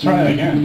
Try it again.